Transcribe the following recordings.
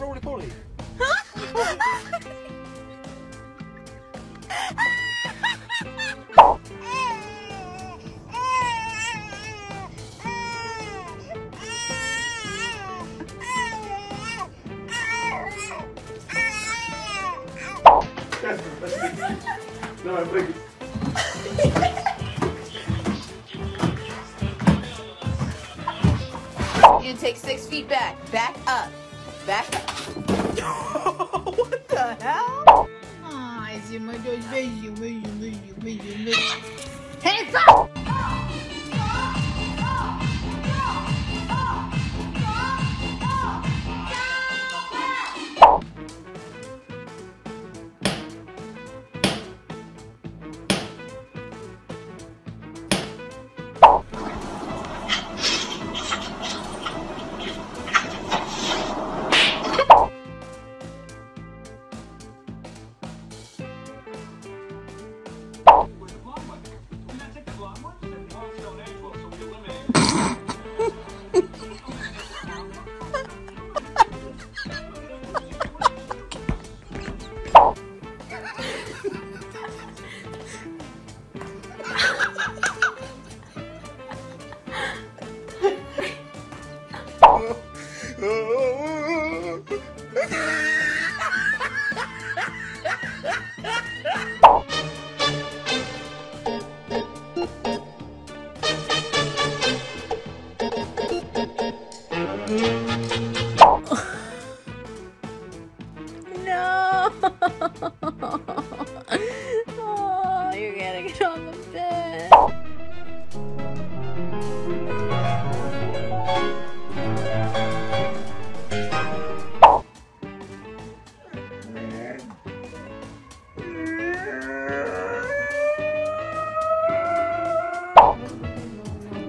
roly poly. No, I'm thinking. You take six feet back. Back up. Oh, oh, oh.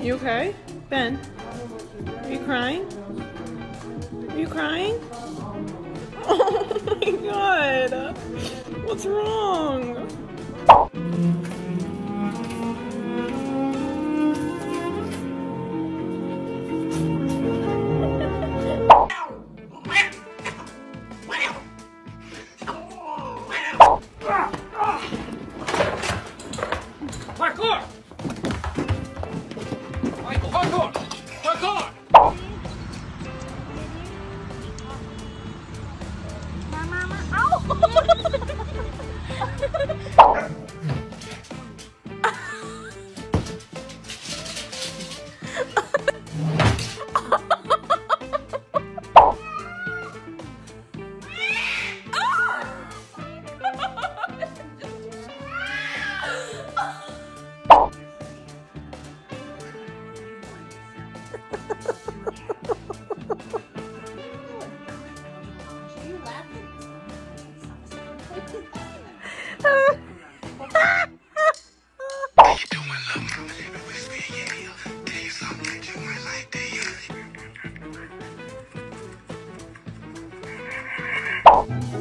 You okay? Ben? Are you crying? Are you crying? Oh my god! What's wrong? Oh.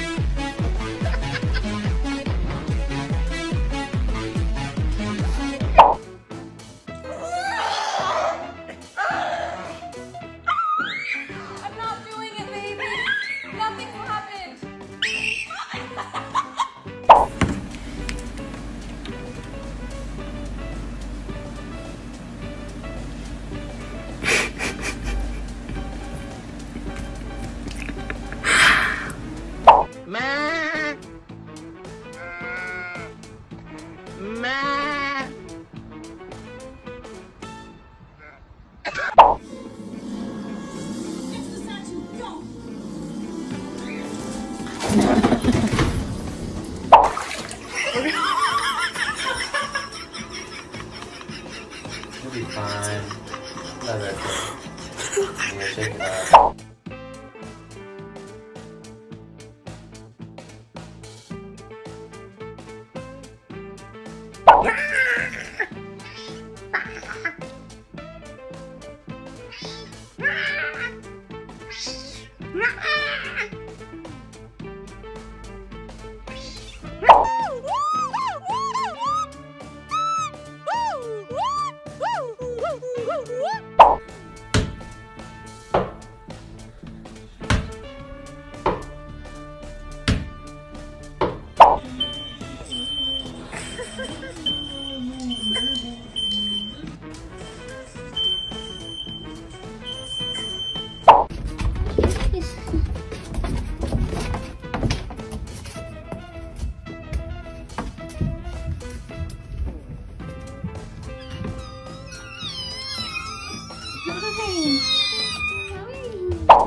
now.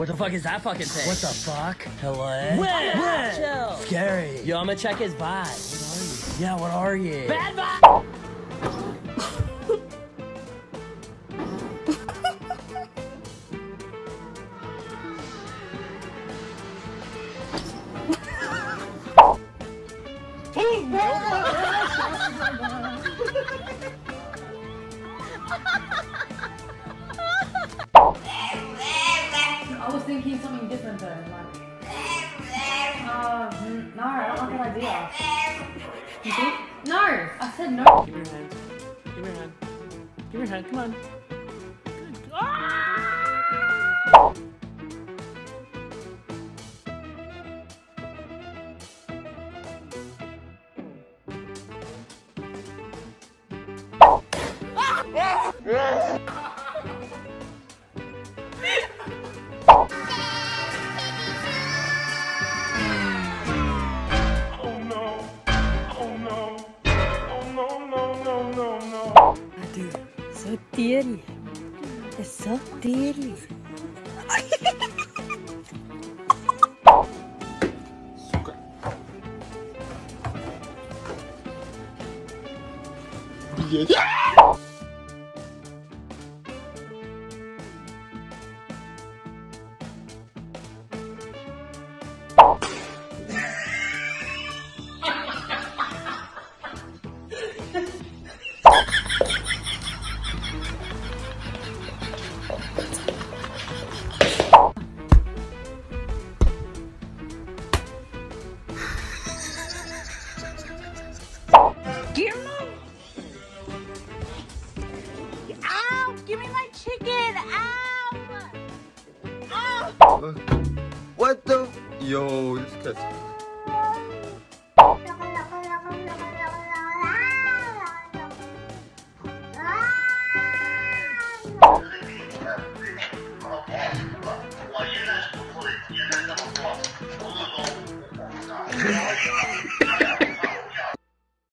What the fuck is that fucking thing? What the fuck? Hello? Where? Chill. Scary. Yo, I'm gonna check his vibe. What are you? Yeah, what are you? Bad vibe! Thinking something different though. Like, uh, mm, no, I don't like that idea. You think? No, I said no. Give me your hand. Give me your hand. Give me your hand. Come on. Делись. Сука. Блять. Ow!